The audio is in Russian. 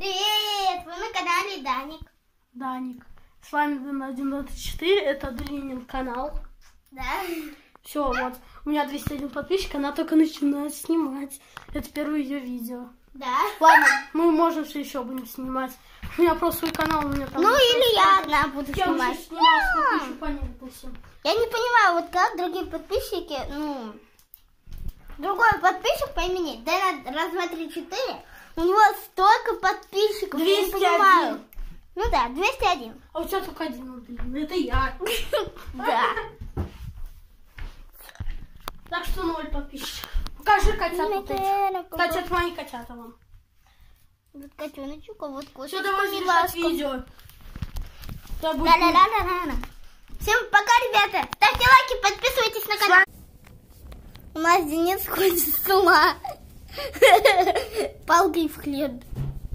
Привет! Вы на канале Даник. Даник. С вами Дэн 124, это Длинин канал. Да. Все, вот. У меня 201 подписчик, она только начинает снимать. Это первое ее видео. Да. Ладно, мы можем все еще будем снимать. У меня просто свой канал, у меня там... Ну или я одна буду Я уже снимать. снимала, еще понятно всем. Я не понимаю, вот как другие подписчики, ну... Другой подписчик по имени Дэна раз, два, три, четыре. У него столько подписчиков, 201. понимаю. Ну да, 201. А у тебя только один, блин, это я. Да. Так что ноль подписчиков. Покажи котят вот эти. Кстати, это мои котята вам. Вот котеночек, а вот кошечка. Все, давай завершать видео. Да-да-да-да-да. Всем пока, ребята. Ставьте лайки, подписывайтесь на канал. У нас Денис ходит с ума. Палкой в хлеб.